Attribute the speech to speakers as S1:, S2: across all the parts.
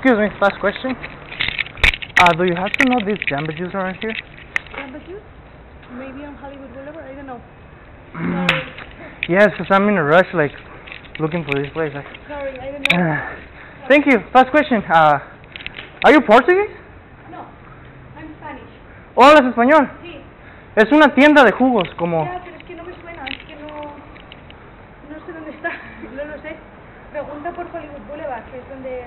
S1: Excuse me, last question. Uh, do you have to know these Jamba Juice around here?
S2: Jamba Juice? Maybe on Hollywood Boulevard? I don't know.
S1: yes, because I'm in a rush, like, looking for this place. Like,
S2: Sorry, I don't know.
S1: thank you. Last question. Uh, are you Portuguese?
S2: No, I'm Spanish.
S1: ¿O hablas español?
S2: Sí.
S1: Es una tienda de jugos, como...
S2: Ya, pero es que no me suena, es que no... No sé dónde está, no lo sé. Pregunta por Hollywood Boulevard, que es donde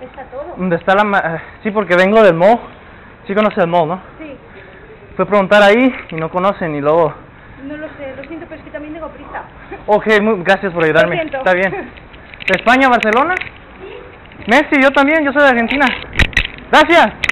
S2: está todo.
S1: Donde está la... eh, Sí, porque vengo del mall. Sí conoce el mall, ¿no?
S2: Sí,
S1: Fue a preguntar ahí y no conocen y luego...
S2: no lo sé, lo siento, pero es que también tengo prisa.
S1: Ok, muy, gracias por ayudarme.
S2: Lo siento.
S1: Está bien. ¿De España, Barcelona? Messi, yo también, yo soy de Argentina. Gracias.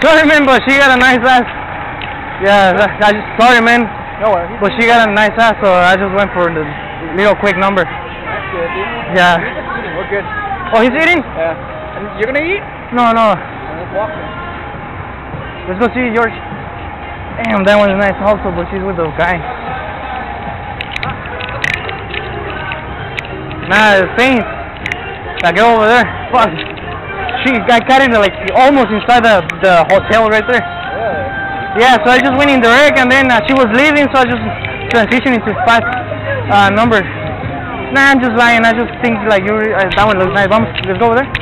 S1: Sorry, man, but she got a nice ass. Yeah, I just, sorry, man.
S3: No worries.
S1: But she got a nice ass, so I just went for the little quick number.
S3: That's good, dude.
S1: Yeah.
S3: We're good.
S1: Oh, he's eating?
S3: Yeah. And you're gonna eat?
S1: No, no.
S3: Let's walk.
S1: Let's go see George. Damn, that one's a nice also, but she's with the guy. Nah, the thing. That girl over there. Fuck. She got caught in like almost inside the the hotel right there.
S3: Really?
S1: Yeah, so I just went in direct and then uh, she was leaving, so I just transitioned into five uh, number. Nah, I'm just lying. I just think like you. Uh, that one looks nice. Vamos, let's go over there.